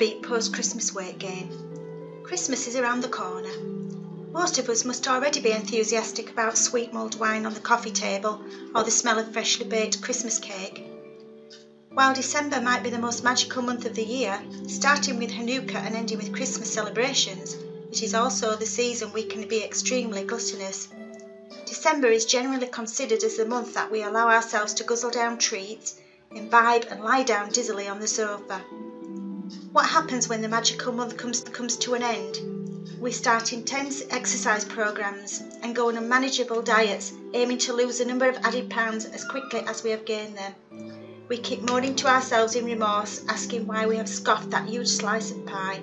beat post Christmas weight gain. Christmas is around the corner. Most of us must already be enthusiastic about sweet mulled wine on the coffee table or the smell of freshly baked Christmas cake. While December might be the most magical month of the year, starting with Hanukkah and ending with Christmas celebrations, it is also the season we can be extremely gluttonous. December is generally considered as the month that we allow ourselves to guzzle down treats, imbibe and lie down dizzily on the sofa. What happens when the magical month comes, comes to an end? We start intense exercise programs and go on unmanageable diets, aiming to lose a number of added pounds as quickly as we have gained them. We keep moaning to ourselves in remorse, asking why we have scoffed that huge slice of pie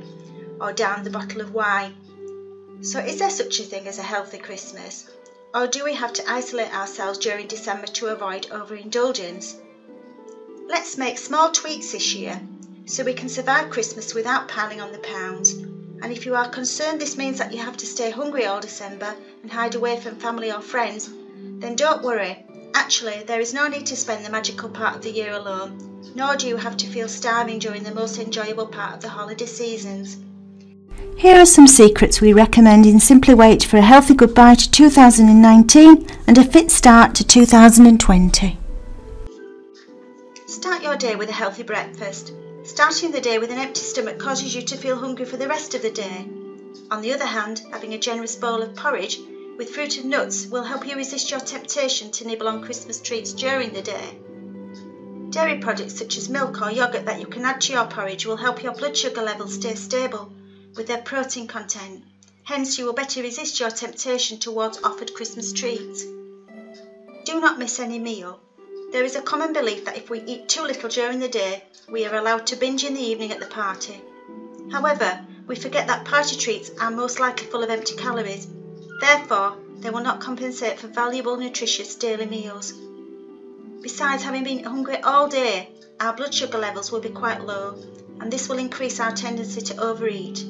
or downed the bottle of wine. So, is there such a thing as a healthy Christmas? Or do we have to isolate ourselves during December to avoid overindulgence? Let's make small tweaks this year so we can survive Christmas without piling on the pounds. And if you are concerned this means that you have to stay hungry all December and hide away from family or friends, then don't worry. Actually, there is no need to spend the magical part of the year alone, nor do you have to feel starving during the most enjoyable part of the holiday seasons. Here are some secrets we recommend in Simply Weight for a healthy goodbye to 2019 and a fit start to 2020. Start your day with a healthy breakfast. Starting the day with an empty stomach causes you to feel hungry for the rest of the day. On the other hand, having a generous bowl of porridge with fruit and nuts will help you resist your temptation to nibble on Christmas treats during the day. Dairy products such as milk or yogurt that you can add to your porridge will help your blood sugar levels stay stable with their protein content. Hence, you will better resist your temptation towards offered Christmas treats. Do not miss any meal. There is a common belief that if we eat too little during the day, we are allowed to binge in the evening at the party. However, we forget that party treats are most likely full of empty calories. Therefore, they will not compensate for valuable nutritious daily meals. Besides having been hungry all day, our blood sugar levels will be quite low, and this will increase our tendency to overeat.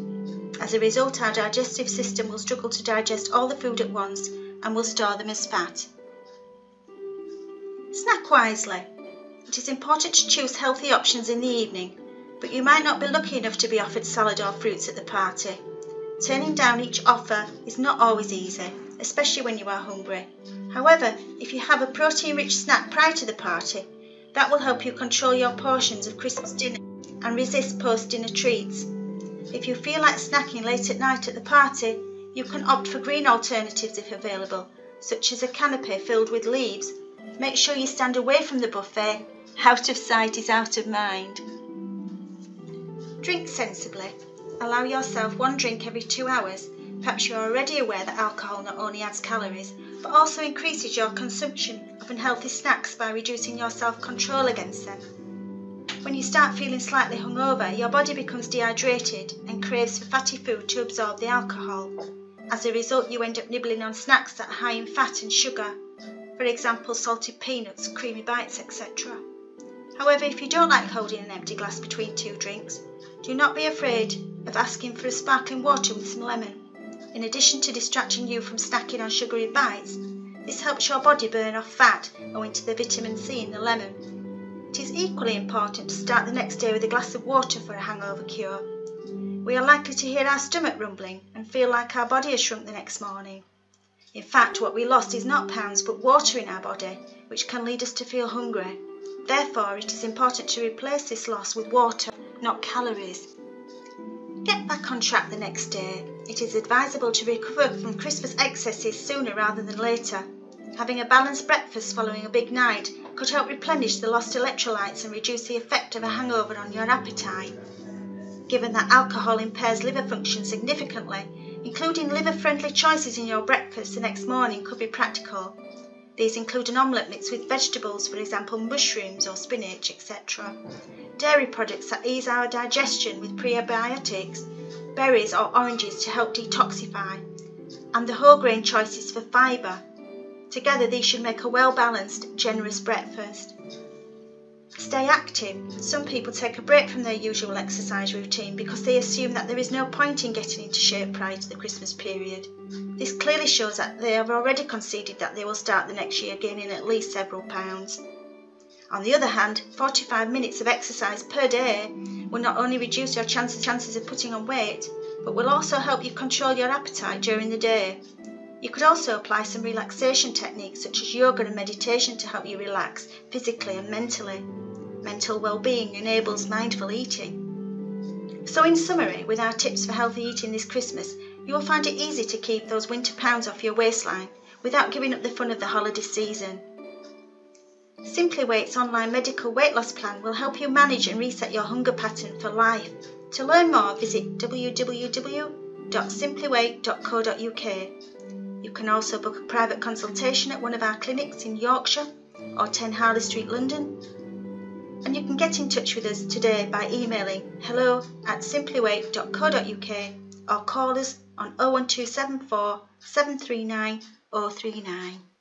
As a result, our digestive system will struggle to digest all the food at once and will store them as fat. Snack wisely. It is important to choose healthy options in the evening, but you might not be lucky enough to be offered salad or fruits at the party. Turning down each offer is not always easy, especially when you are hungry. However, if you have a protein rich snack prior to the party, that will help you control your portions of Christmas dinner and resist post dinner treats. If you feel like snacking late at night at the party, you can opt for green alternatives if available, such as a canapé filled with leaves Make sure you stand away from the buffet. Out of sight is out of mind. Drink sensibly. Allow yourself one drink every two hours. Perhaps you're already aware that alcohol not only adds calories, but also increases your consumption of unhealthy snacks by reducing your self control against them. When you start feeling slightly hungover, your body becomes dehydrated and craves for fatty food to absorb the alcohol. As a result, you end up nibbling on snacks that are high in fat and sugar, for example salted peanuts, creamy bites, etc. However, if you don't like holding an empty glass between two drinks, do not be afraid of asking for a sparkling water with some lemon. In addition to distracting you from snacking on sugary bites, this helps your body burn off fat owing to the vitamin C in the lemon. It is equally important to start the next day with a glass of water for a hangover cure. We are likely to hear our stomach rumbling and feel like our body has shrunk the next morning. In fact, what we lost is not pounds but water in our body, which can lead us to feel hungry. Therefore, it is important to replace this loss with water, not calories. Get back on track the next day. It is advisable to recover from Christmas excesses sooner rather than later. Having a balanced breakfast following a big night could help replenish the lost electrolytes and reduce the effect of a hangover on your appetite. Given that alcohol impairs liver function significantly, Including liver-friendly choices in your breakfast the next morning could be practical. These include an omelette mixed with vegetables, for example mushrooms or spinach, etc. Dairy products that ease our digestion with prebiotics, berries or oranges to help detoxify, and the whole grain choices for fibre. Together these should make a well-balanced, generous breakfast. Stay active. Some people take a break from their usual exercise routine because they assume that there is no point in getting into shape prior to the Christmas period. This clearly shows that they have already conceded that they will start the next year gaining at least several pounds. On the other hand, 45 minutes of exercise per day will not only reduce your chances, chances of putting on weight, but will also help you control your appetite during the day. You could also apply some relaxation techniques such as yoga and meditation to help you relax physically and mentally. Mental well-being enables mindful eating. So in summary, with our tips for healthy eating this Christmas, you will find it easy to keep those winter pounds off your waistline without giving up the fun of the holiday season. Simply Weight's online medical weight loss plan will help you manage and reset your hunger pattern for life. To learn more, visit www.simplyweight.co.uk. You can also book a private consultation at one of our clinics in Yorkshire or 10 Harley Street, London. And you can get in touch with us today by emailing hello at simplyweight.co.uk or call us on 01274 739 039.